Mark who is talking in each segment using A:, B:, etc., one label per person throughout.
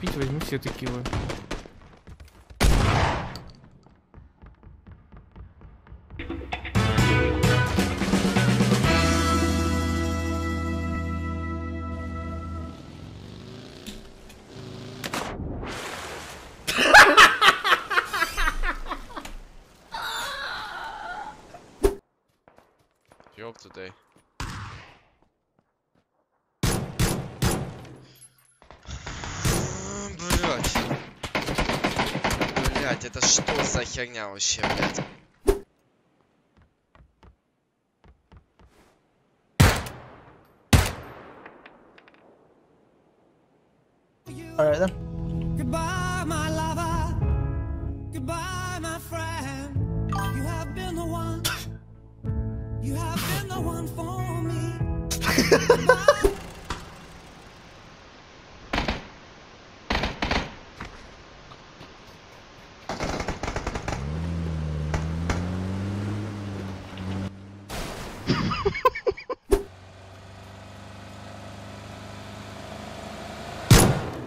A: пить, возьму все текилы.
B: Ёб today. Блять. Блять, это что за херня вообще, блять?
C: Alright then.
D: Goodbye, my lover. Goodbye, my friend. You have been the one. You have been the one for me.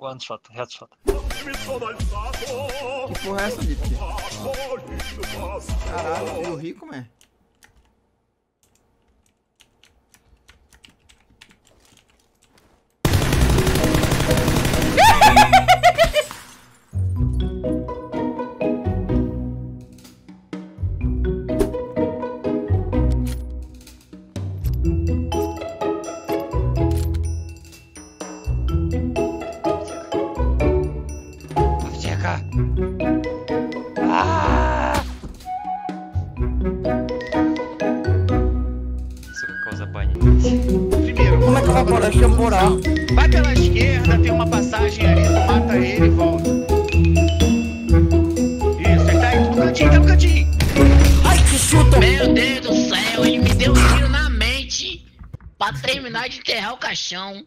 C: One shot, headshot.
A: Que porra é essa, Dipsy? Caralho, Rio Rico, man.
C: cá. Ah! Isso é causa banho.
A: Primeiro, como é que vai parar temporal?
E: Vai pela esquerda, tem uma passagem ali, mata ele e volta. Isso, ele tá aí no cantinho, tá no cantinho.
A: Ai, que chuta!
F: Meu Deus do céu, ele me deu um tiro na mente pra terminar de enterrar o caixão.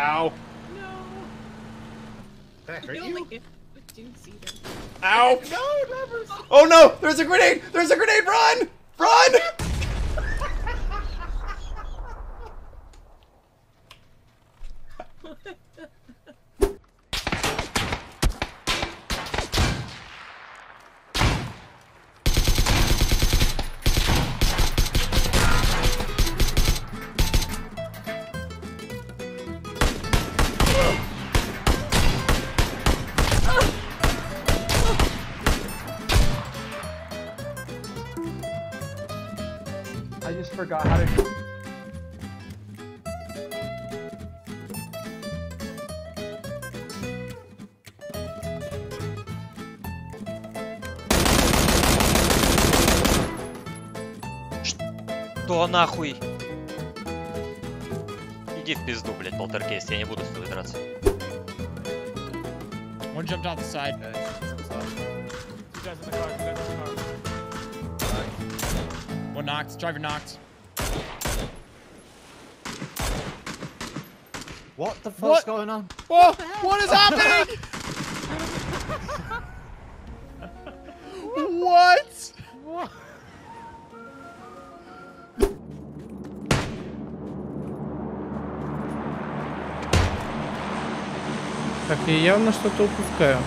E: Ow.
G: That hurt you?
A: Ow! No, never. Oh no! There's a grenade! There's a grenade! Run! Run!
H: I just forgot how to.
C: Что нахуй? Иди в пизду, блядь, полтергейст, я не буду с тобой драться.
I: One jumped off the side. Two One knocked. Driver knocked.
H: What the fuck's
I: What?
H: going on?
I: Whoa! What is happening? what?
A: Так, я явно что-то упускаю.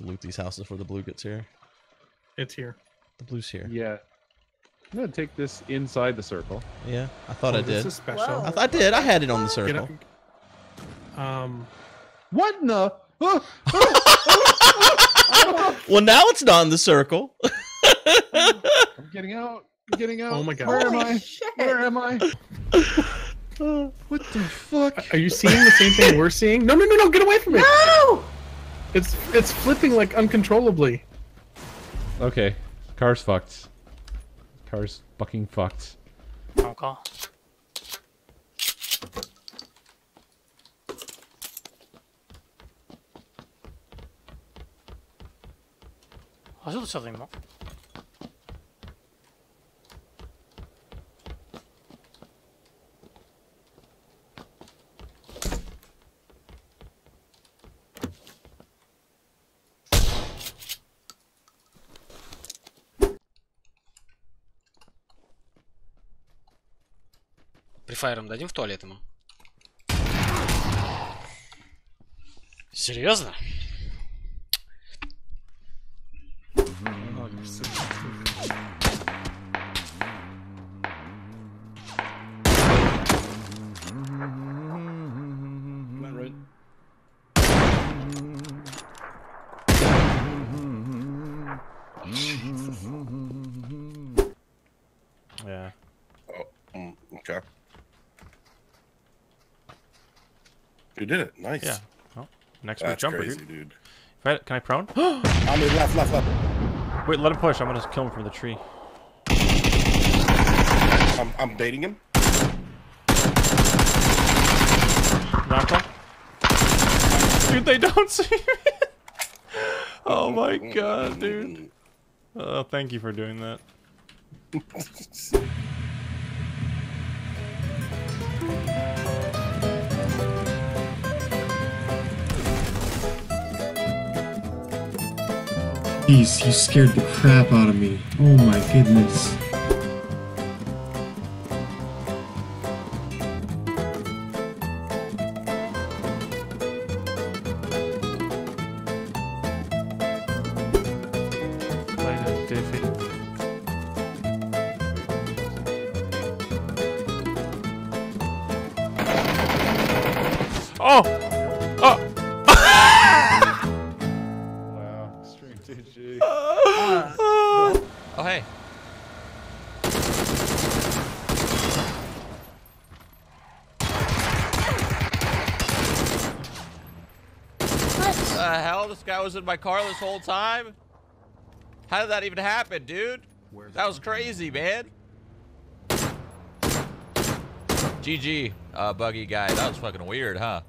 J: Loot these houses before the blue gets here.
E: It's here.
J: The blue's here.
I: Yeah. I'm gonna take this inside the circle.
J: Yeah, I thought
E: Oh,
J: I
E: this
J: did.
E: is special.
G: Whoa.
J: I, th- I did. I had it on the circle.
E: up. Um,
I: What in the?
J: Well, now it's not in the circle.
I: I'm getting out. I'm getting out.
E: Oh my God.
I: Where am I?
G: shit.
I: Where am I? what the fuck?
E: are you seeing the same thing we're seeing? No, no, no, no! Get away from me!
G: No!
E: It's it's flipping like uncontrollably.
I: Okay, car's fucked. Car's fucking fucked.
C: あそうとしたぞ今 Прифайром дадим в туалет ему. Серьезно? Mm-hmm. Mm-hmm. Mm-hmm.
J: Yeah.
K: Oh, mm, okay. You did it. Nice.
L: Yeah. Oh, next week
K: That's
L: jumper,
K: crazy,
L: dude. I, can I prone?
K: I mean, left, left, left.
L: Wait, let him push. I'm gonna kill him from the tree.
K: I'm, I'm baiting him.
L: Knocked him. Dude, they don't see me. oh my god, dude. Oh, thank you for doing that.
M: Jeez, you scared the crap out of me. Oh my goodness.
L: Oh! Oh!
I: Wow, extreme TG.
N: Oh, hey. What the hell? This guy was in my car this whole time? How did that even happen, dude? That was crazy, man. GG, uh, buggy guy. That was fucking weird, huh?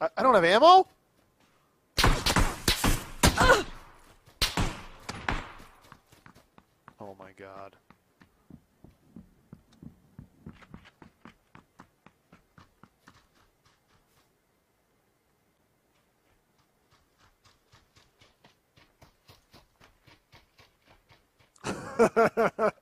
O: I, I don't have ammo? Oh my god.